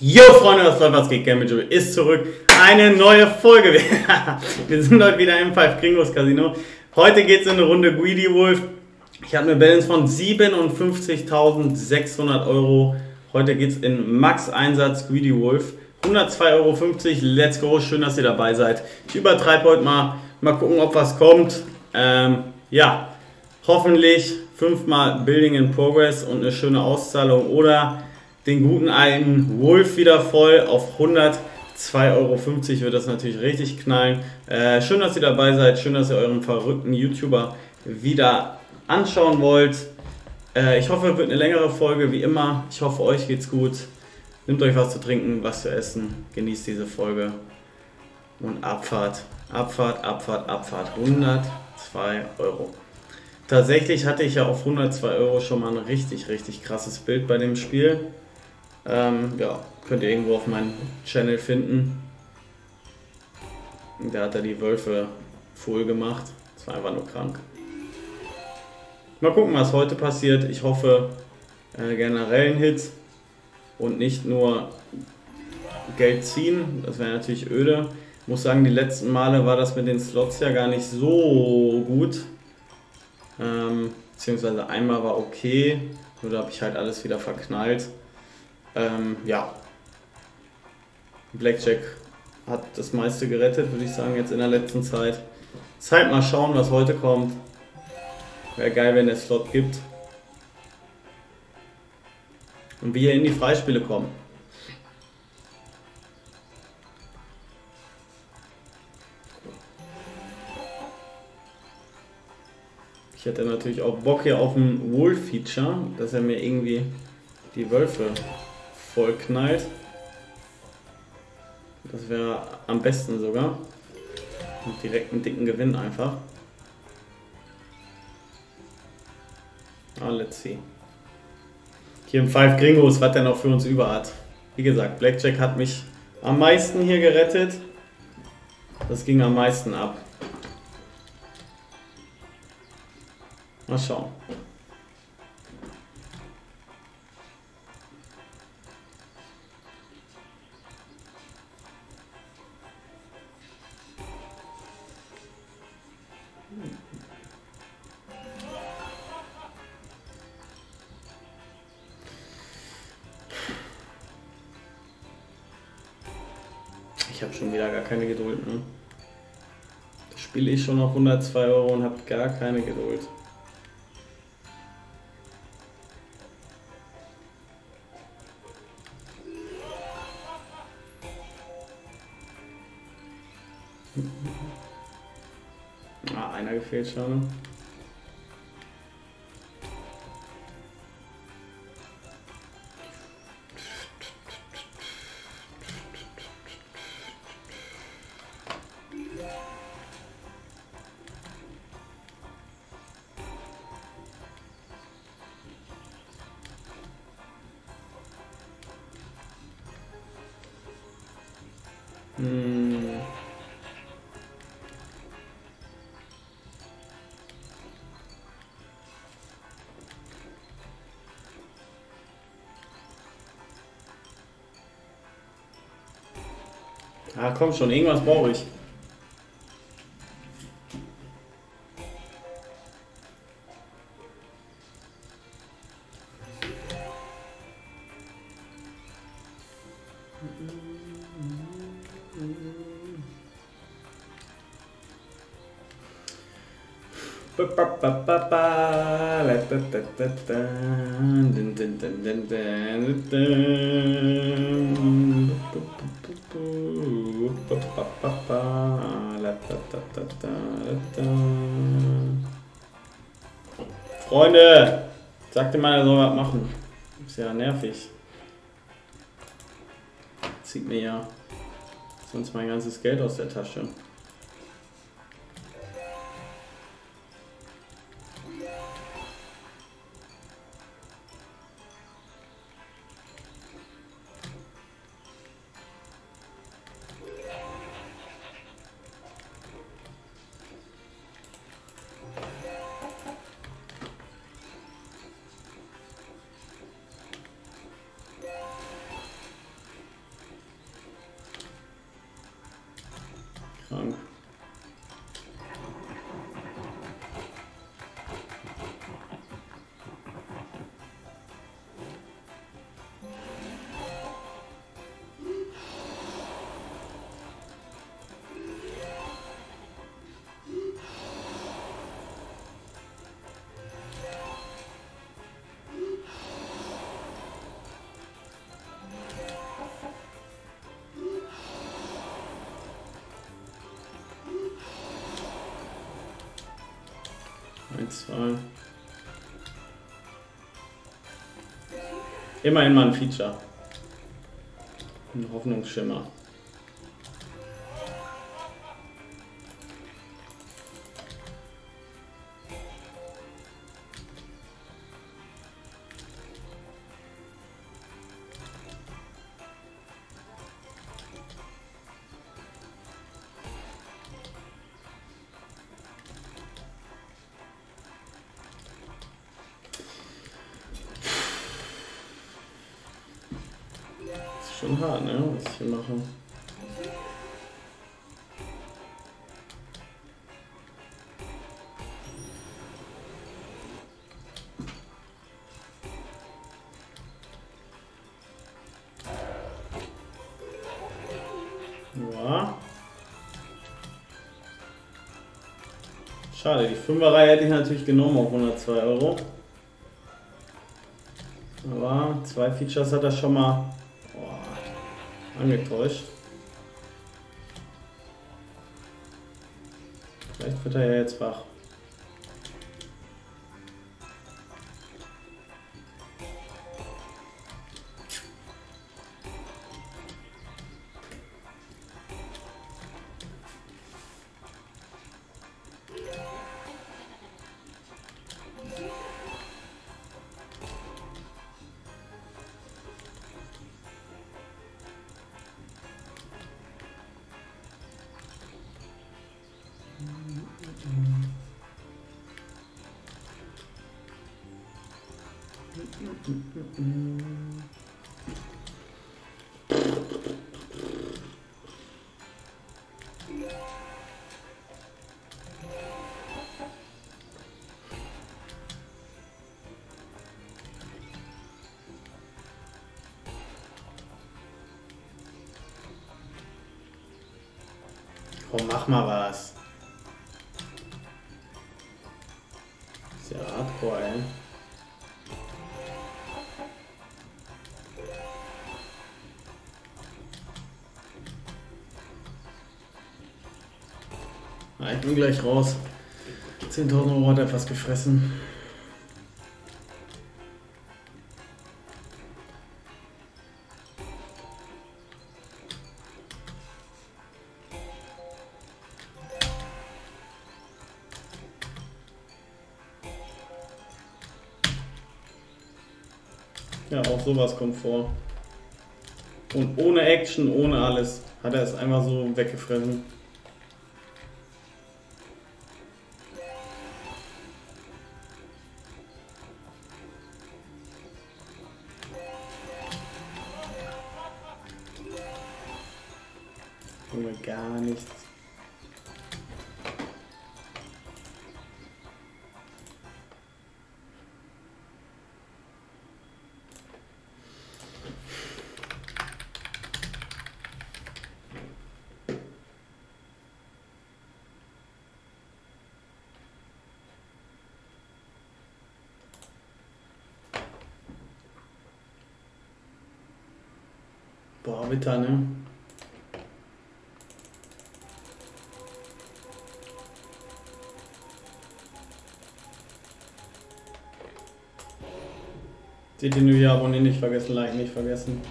Yo Freunde, was läuft, was geht? Gamble ist zurück. Eine neue Folge. Wir sind heute wieder im Five Gringos Casino. Heute geht es in eine Runde Greedy Wolf. Ich habe eine Balance von 57.600 Euro. Heute geht es in Max-Einsatz Greedy Wolf. 102,50 Euro. Let's go. Schön, dass ihr dabei seid. Ich übertreibe heute mal. Mal gucken, ob was kommt. Ähm, ja, hoffentlich fünfmal Building in Progress und eine schöne Auszahlung oder den guten alten Wolf wieder voll auf 102,50 Euro wird das natürlich richtig knallen. Äh, schön, dass ihr dabei seid. Schön, dass ihr euren verrückten YouTuber wieder anschauen wollt. Äh, ich hoffe, es wird eine längere Folge, wie immer. Ich hoffe, euch geht's gut. Nehmt euch was zu trinken, was zu essen. Genießt diese Folge. Und Abfahrt, Abfahrt, Abfahrt, Abfahrt. 102 Euro. Tatsächlich hatte ich ja auf 102 Euro schon mal ein richtig, richtig krasses Bild bei dem Spiel. Ähm, ja, könnt ihr irgendwo auf meinem Channel finden. Da hat er die Wölfe voll gemacht. Das war einfach nur krank. Mal gucken, was heute passiert. Ich hoffe äh, generell ein Hit und nicht nur Geld ziehen. Das wäre natürlich öde. Ich muss sagen, die letzten Male war das mit den Slots ja gar nicht so gut. Ähm, beziehungsweise einmal war okay, nur da habe ich halt alles wieder verknallt. Ähm, ja. Blackjack hat das meiste gerettet, würde ich sagen, jetzt in der letzten Zeit. Zeit mal schauen, was heute kommt. Wäre geil, wenn es Slot gibt. Und wir in die Freispiele kommen. Ich hätte natürlich auch Bock hier auf ein Wohl-Feature, dass er mir irgendwie die Wölfe voll knallt. Das wäre am besten sogar. Und direkt einen dicken Gewinn einfach. Ah, let's see. Hier im Five Gringos, was der noch für uns über hat. Wie gesagt, Blackjack hat mich am meisten hier gerettet. Das ging am meisten ab. Mal schauen. Spiele ich schon auf 102 Euro und habe gar keine Geduld. Ah, einer gefehlt schon. Komm schon, irgendwas brauche ich. Freunde, sagte mal, er soll was machen. Ist ja nervig. Zieht mir ja sonst mein ganzes Geld aus der Tasche. Krank. Eins, zwei. Immerhin mal ein Feature. Ein Hoffnungsschimmer. Schon hart, ne, was ich hier mache. Schade, die Fünferreihe hätte ich natürlich genommen auf 102 Euro. Aber zwei Features hat er schon mal angetäuscht. Vielleicht wird er ja jetzt wach. Komm, mach mal was. Ah, ich bin gleich raus. 10.000 Euro hat er fast gefressen. Ja, auch sowas kommt vor. Und ohne Action, ohne alles, hat er es einfach so weggefressen. Boah, bitter, ne? Seht ihr nur hier abonnieren nicht vergessen, like nicht vergessen.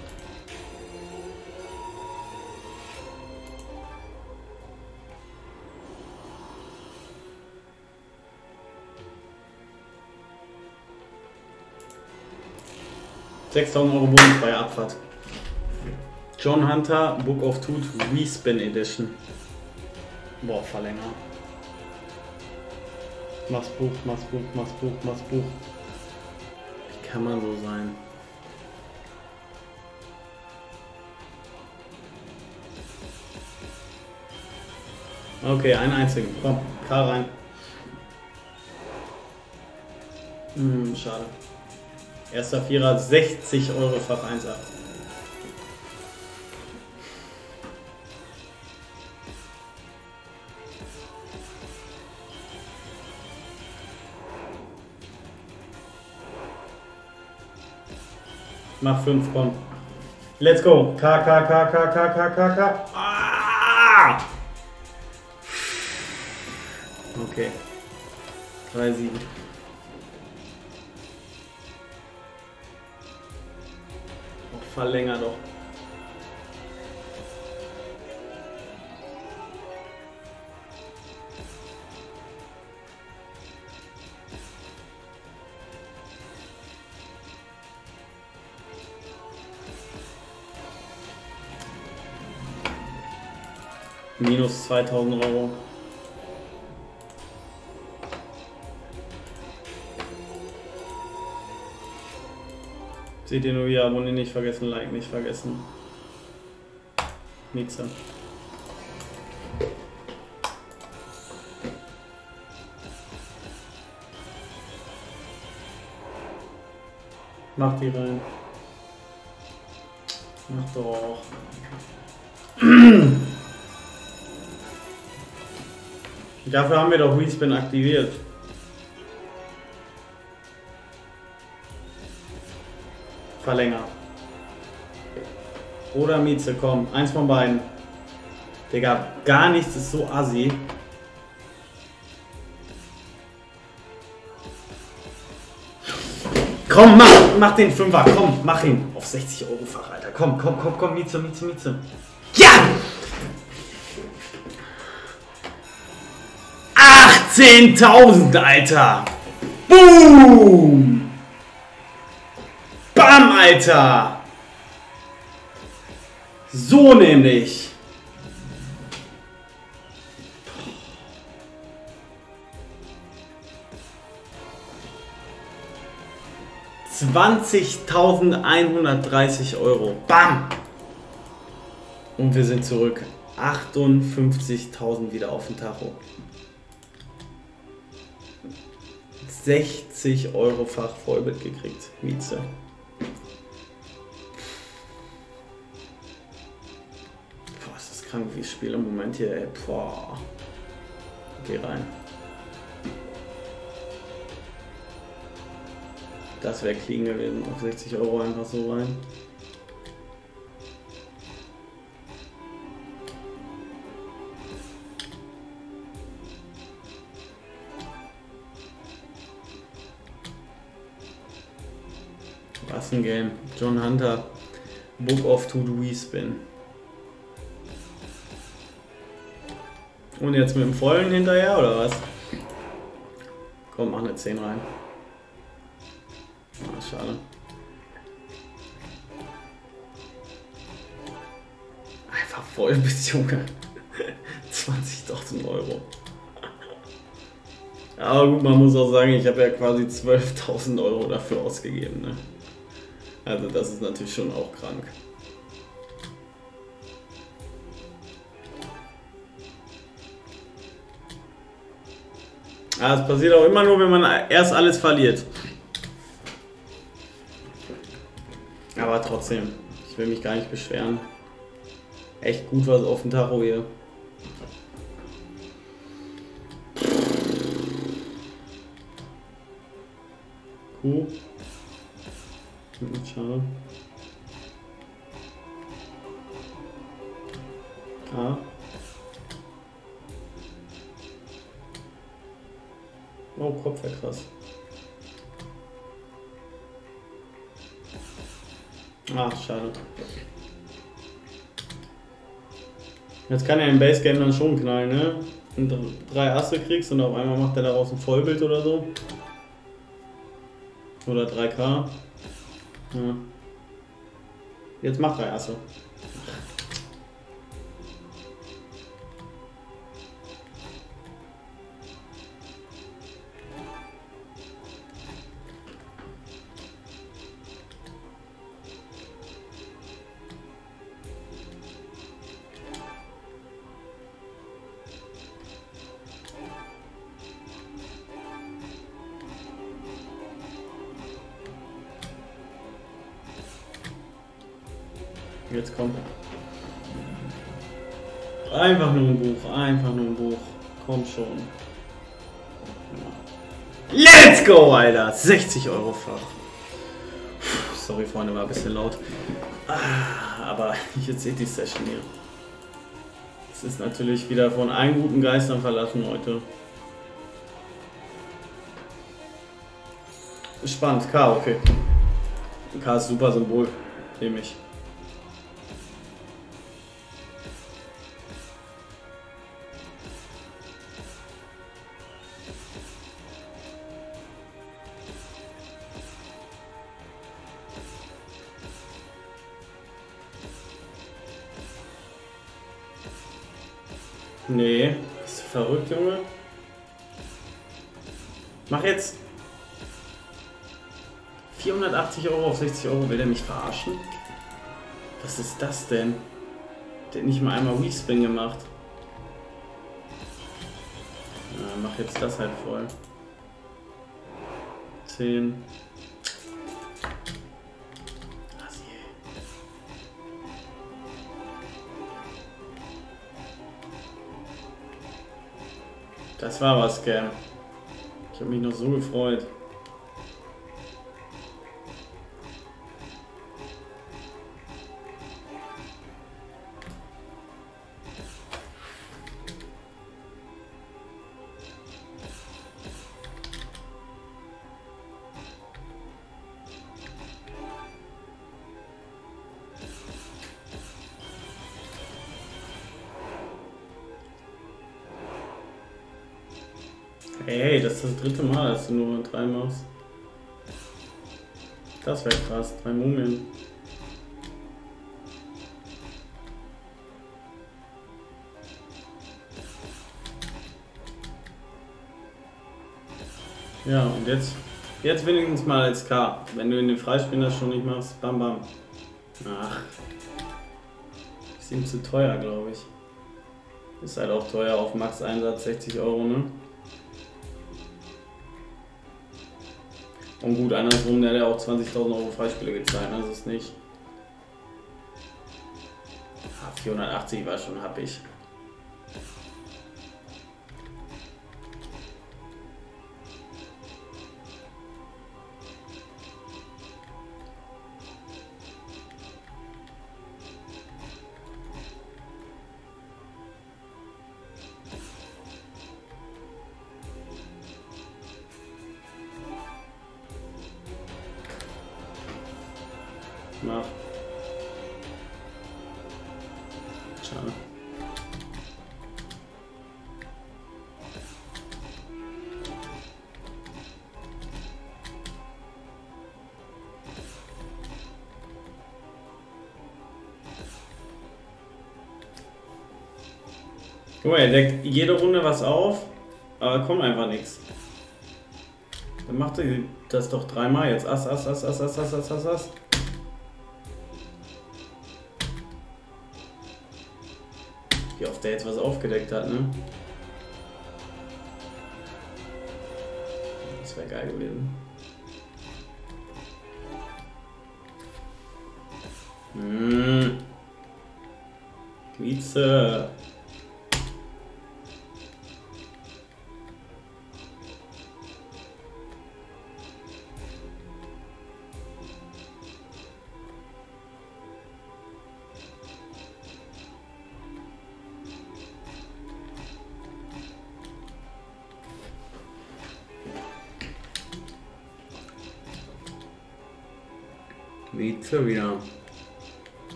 Sechstausend Euro Bonus bei Abfahrt. John Hunter, Book of Tooth, Respin Edition. Boah, verlänger. Mach's Buch, mach's Buch, mach's Buch, mach's Buch. Wie kann man so sein? Okay, einen einzigen. Komm, K rein. Hm, schade. Erster Vierer, 60 Euro Fach 1,8. Mach 5, komm. Let's go. K, K, K, K, K, K, K, K. Ah! Okay. 3, 7. Verlänger doch. Minus 2000 Euro. Seht ihr nur hier, abonnieren nicht vergessen, like nicht vergessen. Mieze. Mach die rein. Mach doch. Dafür haben wir doch Respin aktiviert. Verlänger. Oder Mieze, komm. Eins von beiden. Digga, gar nichts ist so assi. Komm, mach, mach den Fünfer, komm, mach ihn. Auf 60 Euro Fach, Alter. Komm, komm, komm, komm, Mieze, Mieze, Mieze. Ja! 18.000, Alter! Boom! Bam, Alter! So nämlich. Zwanzigtausendeinhundertdreißig Euro. Bam! Und wir sind zurück. 58.000 wieder auf dem Tacho. 60 Euro Fach Vollbit gekriegt, Mieze. Boah, ist das krank, wie ich spiele im Moment hier, ey. Boah. Geh rein. Das wäre clean gewesen, auf 60 Euro einfach so rein. Game. John Hunter. Book of To Do Spin. Und jetzt mit dem Vollen hinterher, oder was? Komm, mach eine 10 rein. Ah, schade. Einfach voll bis Junge. 20.000 Euro. Aber gut, man muss auch sagen, ich habe ja quasi 12.000 Euro dafür ausgegeben. Ne? Also das ist natürlich schon auch krank. Ja, es passiert auch immer nur, wenn man erst alles verliert. Aber trotzdem, ich will mich gar nicht beschweren. Echt gut was auf dem Tacho hier. Kuh. Schade. Ah. Oh, Kopf wäre krass. Ah, schade. Jetzt kann er im Base Game dann schon knallen, ne? Und drei Asse kriegst und auf einmal macht er daraus ein Vollbild oder so. Oder 3K. Ja. Jetzt mach drei Asse. Jetzt komm. Einfach nur ein Buch, einfach nur ein Buch. Komm schon. Let's go, Alter! 60 Euro Fach. Sorry, Freunde, war ein bisschen laut. Ah, aber jetzt seht die Session hier. Es ist natürlich wieder von allen guten Geistern verlassen heute. Spannend, K, okay. K ist super Symbol, nehme ich. Nee, bist du verrückt, Junge? Mach jetzt 480 Euro auf 60 Euro, will der mich verarschen? Was ist das denn? Der hat nicht mal einmal Respin gemacht. Ja, mach jetzt das halt voll. 10. Das war was, Scam. Ich habe mich noch so gefreut. Ey, das ist das dritte Mal, dass du nur drei machst. Das wäre krass, drei Mumien. Ja, und jetzt, jetzt wenigstens mal als K. Wenn du in den Freispielen das schon nicht machst, bam bam. Ach. Ist ihm zu teuer, glaube ich. Ist halt auch teuer auf Max-Einsatz, 60 Euro, ne? Und gut, andersrum, der hat ja auch 20.000 Euro Freispiele gezahlt, also ist nicht. 480 war schon happig. Mach. Schade. Guck mal, er deckt jede Runde was auf, aber kommt einfach nichts. Dann macht er das doch dreimal jetzt. Ass, Ass, Ass, Ass, Ass, Ass, Ass, Ass, Ass. Oft der jetzt was aufgedeckt hat, ne? Das wäre geil gewesen. Hm. Vize.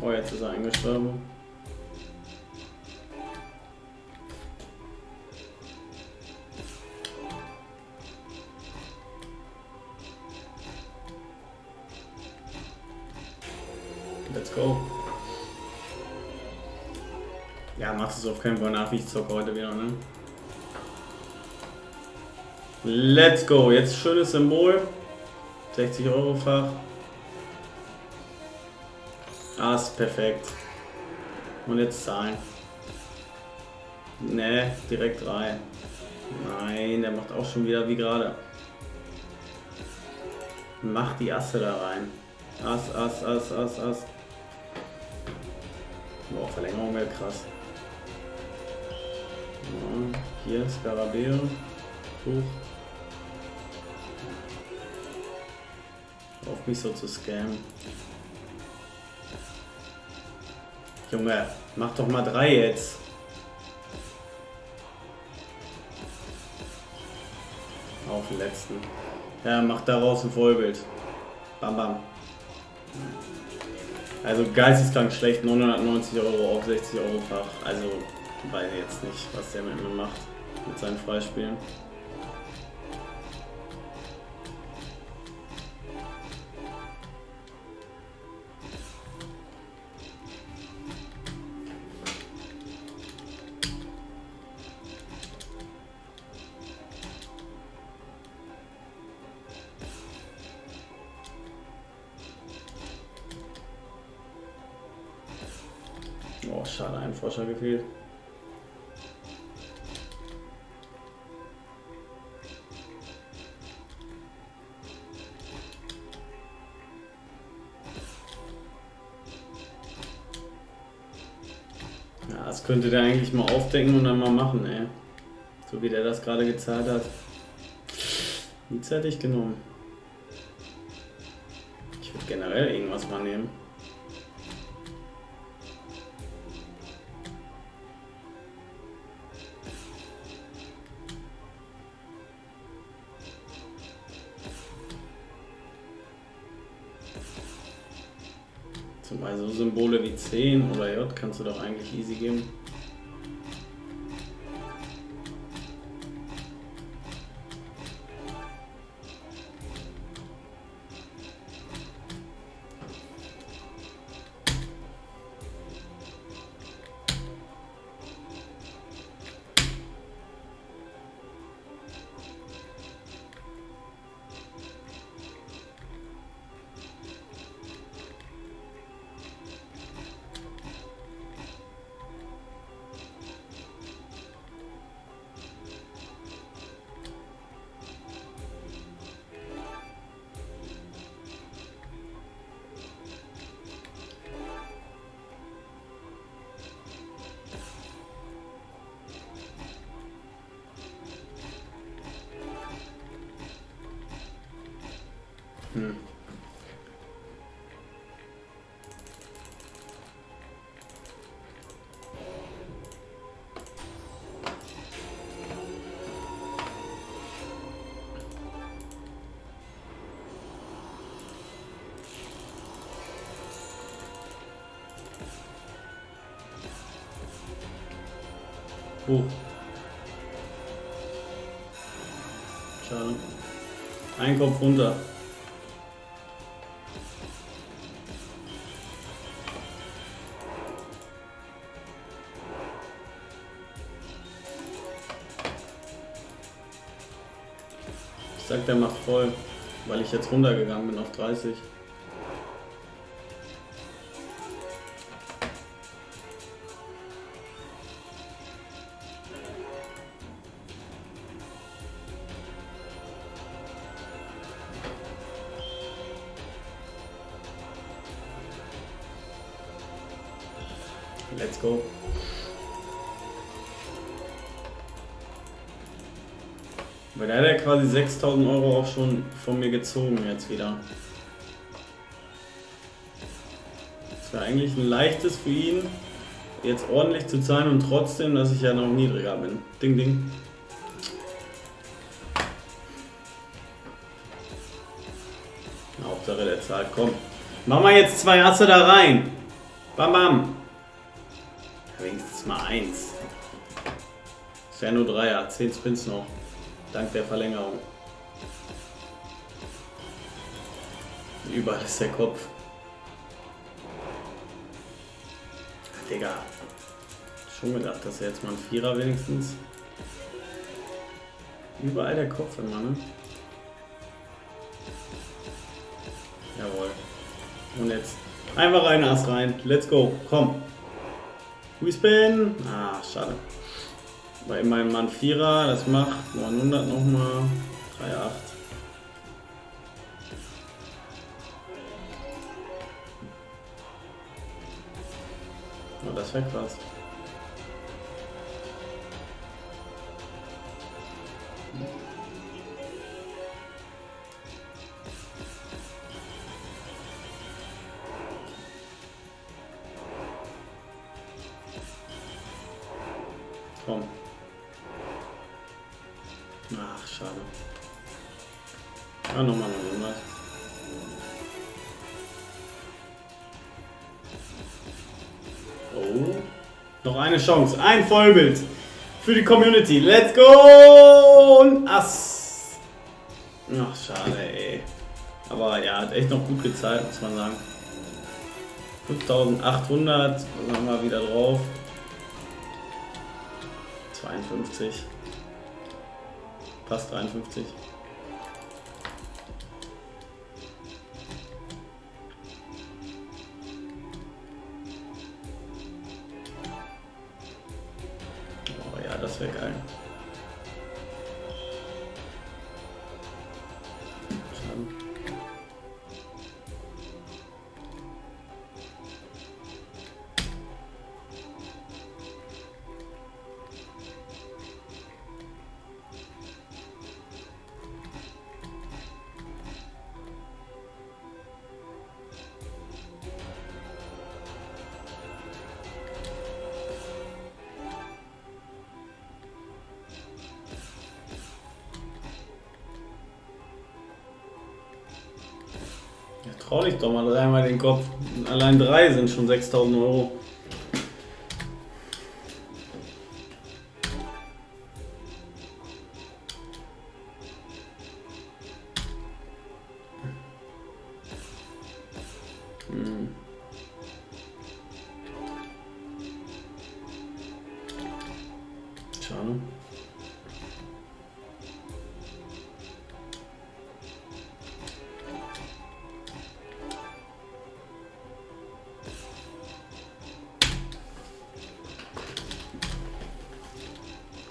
Oh, jetzt ist er eingestorben. Let's go. Ja, machst es auf keinen Fall nach, ich zocke heute wieder, ne? Let's go. Jetzt schönes Symbol. 60 Euro Fach. Ass, perfekt. Und jetzt zahlen. Ne, direkt 3. Nein, der macht auch schon wieder wie gerade. Mach die Asse da rein. Ass, Ass, Ass, Ass, Ass. Boah, Verlängerung wäre krass. Ja, hier, Skarabäe. Hoch. Auf mich so zu scammen. Junge, mach doch mal drei jetzt. Auf den letzten. Ja, mach daraus ein Vollbild. Bam, bam. Also geisteskrank schlecht, 990 Euro auf 60 Euro Fach. Also weiß jetzt nicht, was der mit mir macht, mit seinen Freispielen. Das könnte der eigentlich mal aufdecken und dann mal machen, ey. So wie der das gerade gezahlt hat. Die Zeit ich genommen. Ich würde generell irgendwas mal nehmen. Kannst du doch eigentlich easy geben. Hm. Hoch. Schade. Ein Kopf runter. Sag, der macht voll, weil ich jetzt runtergegangen bin auf 30. 6000 Euro auch schon von mir gezogen jetzt wieder. Das wäre eigentlich ein leichtes für ihn, jetzt ordentlich zu zahlen und trotzdem, dass ich ja noch niedriger bin. Ding, ding. Hauptsache der zahlt. Komm. Machen wir jetzt zwei Asse da rein. Bam, bam. Wenigstens mal eins. Ist ja nur Dreier. 10 Spins noch. Dank der Verlängerung. Überall ist der Kopf. Digga. Schon gedacht, dass er jetzt mal ein Vierer wenigstens. Überall der Kopf immer, ne? Jawohl. Und jetzt einfach rein, Ass rein. Let's go. Komm. Respin. Ah, schade. Bei meinem Mann Vierer, das macht 900 nochmal. 3,8. Oh, das wäre krass. Komm. Ach, schade. Ja, nochmal 900. Noch eine Chance. Ein Vollbild für die Community. Let's go! Und Ass. Ach, schade, ey. Aber ja, hat echt noch gut gezahlt, muss man sagen. 5800. Was haben wir wieder drauf? 52. Passt 53. trau dich doch mal dreimal den Kopf. Allein drei sind schon 6000 Euro.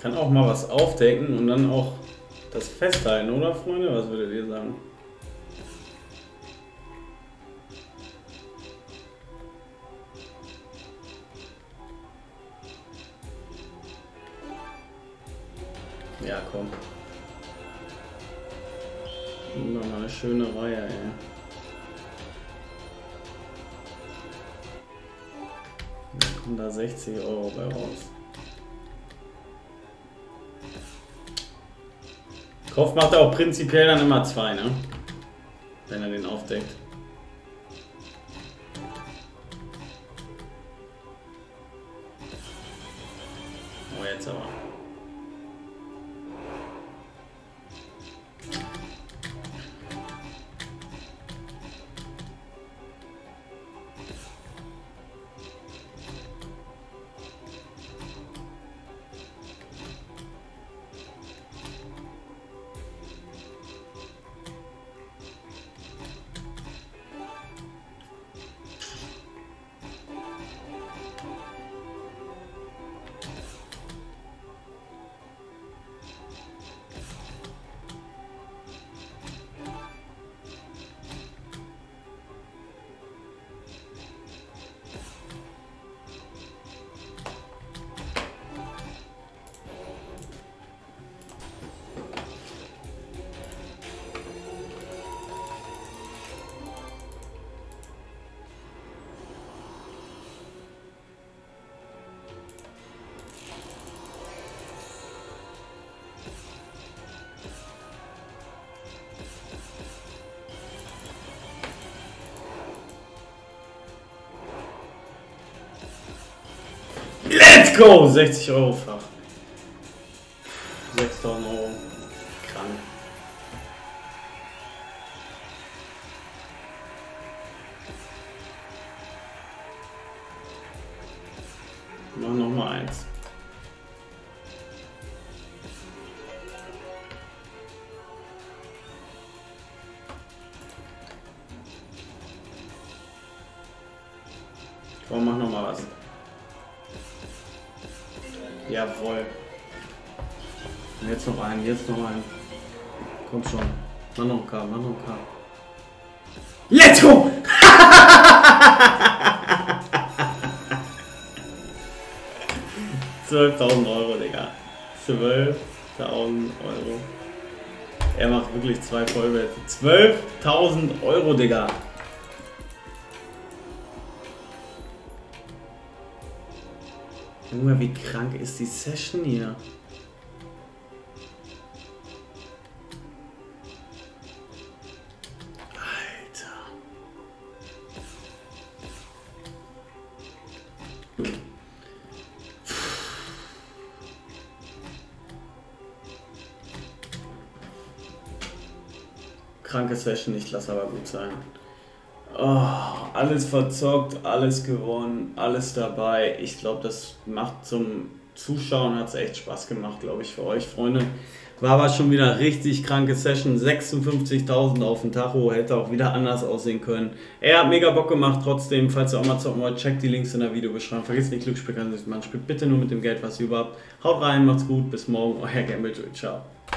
Kann auch mal was aufdecken und dann auch das festhalten, oder Freunde? Was würdet ihr sagen? Ja, komm. Immer mal eine schöne Reihe, ey. Da kommen da 60 Euro bei raus. Kopf macht er auch prinzipiell dann immer zwei, ne? Wenn er den aufdeckt. Let's go! 60 Euro. Er macht wirklich zwei Vollwerte. 12.000 Euro, Digga. Junge, wie krank ist die Session hier? Session, ich lasse aber gut sein. Oh, alles verzockt, alles gewonnen, alles dabei. Ich glaube, das macht zum Zuschauen, hat es echt Spaß gemacht, glaube ich, für euch, Freunde. War aber schon wieder richtig kranke Session. 56.000 auf dem Tacho, hätte auch wieder anders aussehen können. Er hat mega Bock gemacht, trotzdem. Falls ihr auch mal zocken wollt, checkt die Links in der Videobeschreibung. Vergesst nicht, Glücksspiel kann man spielt bitte nur mit dem Geld, was ihr überhaupt. Haut rein, macht's gut, bis morgen, euer Gamble, ciao.